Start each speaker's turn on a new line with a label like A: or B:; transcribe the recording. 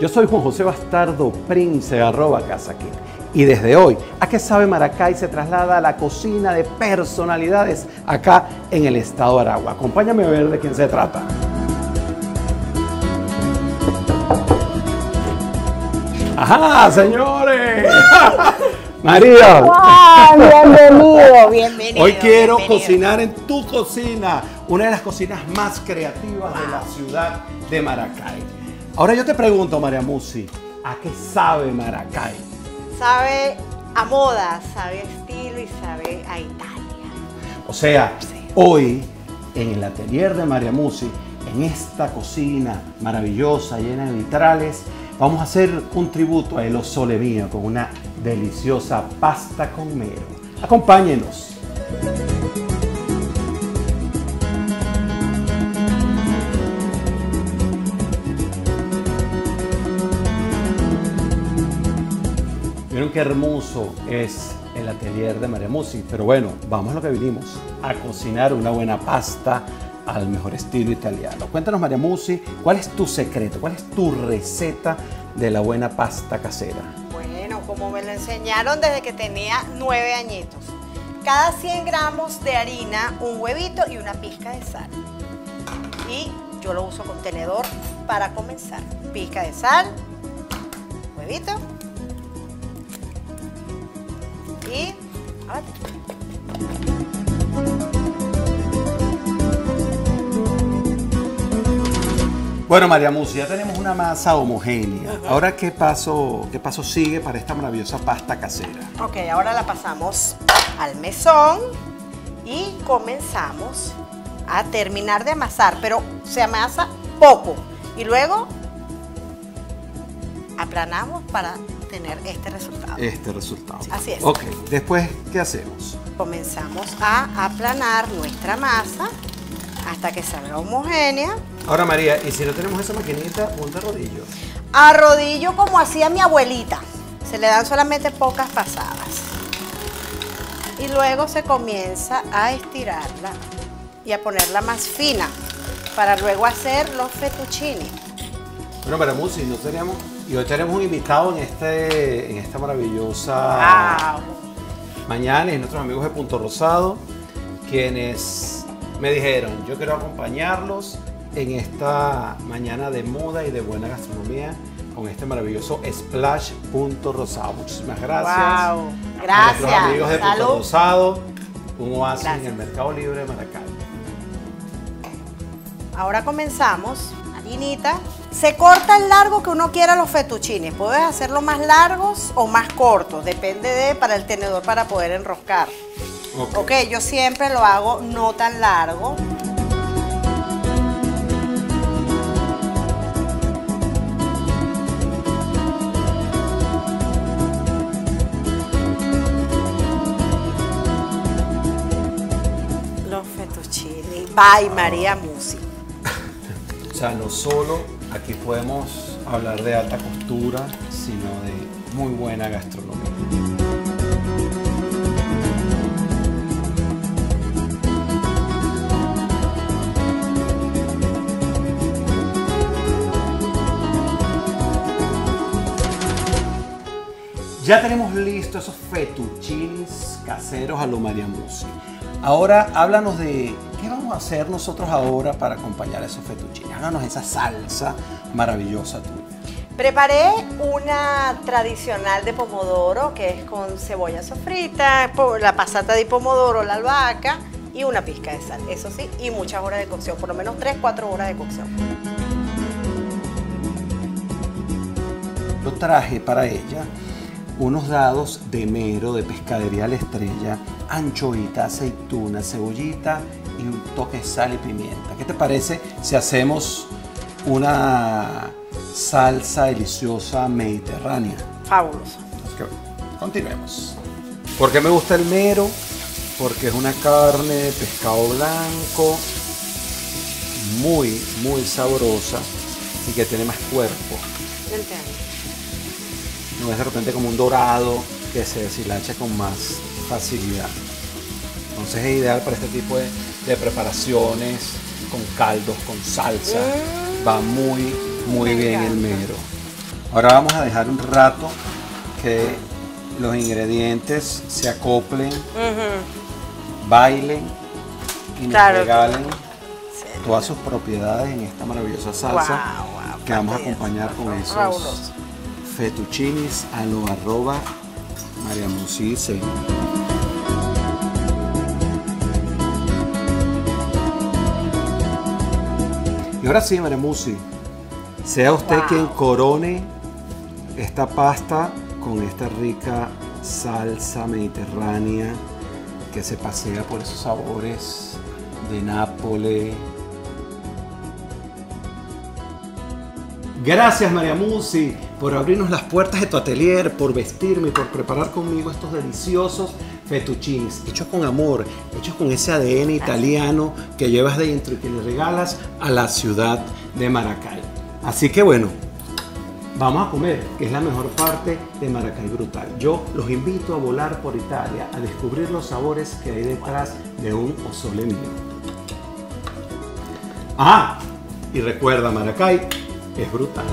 A: Yo soy Juan José Bastardo, Prince, arroba Casaquín. Y desde hoy, ¿a qué sabe Maracay? Se traslada a la cocina de personalidades acá en el estado de Aragua. Acompáñame a ver de quién se trata. ¡Ajá, señores! María.
B: bienvenido, bienvenido.
A: Hoy quiero
B: bienvenido.
A: cocinar en tu cocina, una de las cocinas más creativas de la ciudad de Maracay. Ahora yo te pregunto, María Musi, ¿a qué sabe Maracay?
B: Sabe a moda, sabe a estilo y sabe a Italia.
A: O sea,
B: Sí.
A: hoy en el atelier de María Musi, en esta cocina maravillosa, llena de vitrales, vamos a hacer un tributo a El Sole con una deliciosa pasta con mero. Acompáñenos. Vieron qué hermoso es el atelier de María Musi, pero bueno, vamos a lo que vinimos, a cocinar una buena pasta al mejor estilo italiano. Cuéntanos María Musi, ¿cuál es tu secreto? ¿Cuál es tu receta de la buena pasta casera?
B: Bueno, como me lo enseñaron desde que tenía nueve añitos. Cada 100 gramos de harina, un huevito y una pizca de sal. Y yo lo uso con tenedor para comenzar. Pizca de sal, huevito y
A: Bueno María Musi, ya tenemos una masa homogénea. Ahora, ¿qué paso, ¿qué paso sigue para esta maravillosa pasta casera?
B: Ok, ahora la pasamos al mesón y comenzamos a terminar de amasar, pero se amasa poco. Y luego aplanamos para tener este resultado.
A: Este resultado.
B: Así es.
A: Ok, después, ¿qué hacemos?
B: Comenzamos a aplanar nuestra masa hasta que salga homogénea.
A: Ahora María, ¿y si no tenemos esa maquinita, un de rodillo?
B: A rodillo como hacía mi abuelita. Se le dan solamente pocas pasadas. Y luego se comienza a estirarla y a ponerla más fina para luego hacer los fettuccini.
A: Bueno, María Musi, no tenemos... Y hoy tenemos un invitado en, este, en esta maravillosa
B: ¡Wow!
A: mañana y nuestros amigos de Punto Rosado, quienes me dijeron, yo quiero acompañarlos en esta mañana de moda y de buena gastronomía con este maravilloso Splash Punto Rosado. Muchísimas gracias.
B: ¡Wow!
A: A nuestros
B: Gracias.
A: amigos de Punto. Rosado, un oasis en
B: Gracias.
A: el Mercado Libre de Maracay.
B: Ahora comenzamos. Harinita. Se corta el largo que uno quiera los fettuccines. Puedes hacerlo más largos o más cortos. Depende de para el tenedor para poder enroscar.
A: Ok.
B: Ok, yo siempre lo hago no tan largo. Los fettuccini. Bye, María Musi.
A: O sea, no solo aquí podemos hablar de alta costura, sino de muy buena gastronomía. Ya tenemos listos esos fettuccinis caseros a lo María Musi. Ahora háblanos de qué vamos a hacer nosotros ahora para acompañar esos fettuccines. Háblanos esa salsa maravillosa tuya.
B: Preparé una tradicional de pomodoro que es con cebolla sofrita, la pasata de pomodoro, la albahaca y una pizca de sal, eso sí, y muchas horas de cocción, por lo menos 3-4 horas de cocción.
A: Yo traje para ella unos dados de mero de pescadería a la estrella, anchovita, aceituna, cebollita y un toque de sal y pimienta. ¿Qué te parece si hacemos una salsa deliciosa mediterránea?
B: Fabuloso.
A: Que, continuemos. ¿Por qué me gusta el mero? Porque es una carne de pescado blanco, muy, muy sabrosa y que tiene más cuerpo.
B: ¿Me entiendes?
A: No es de repente como un dorado que se deshilacha con más facilidad. Entonces es ideal para este tipo de, de preparaciones con caldos, con salsa.
B: Mm.
A: Va muy, muy
B: Me
A: bien el mero. Ahora vamos a dejar un rato que los ingredientes se acoplen, bailen y nos
B: Claro.
A: regalen todas sus propiedades en esta maravillosa salsa que vamos a acompañar con esos. Fettuccinis a lo arroba. Y ahora sí, María Musi, sea usted
B: Wow.
A: quien corone esta pasta con esta rica salsa mediterránea que se pasea por esos sabores de Nápoles. Gracias María Musi por abrirnos las puertas de tu atelier, por vestirme y por preparar conmigo estos deliciosos fettuccinis, hechos con amor, hechos con ese ADN italiano que llevas dentro y que le regalas a la ciudad de Maracay. Así que bueno, Vamos a comer, que es la mejor parte de Maracay Brutal. Yo los invito a volar por Italia, a descubrir los sabores que hay detrás de un pozole mío. Ah, y recuerda, Maracay es brutal.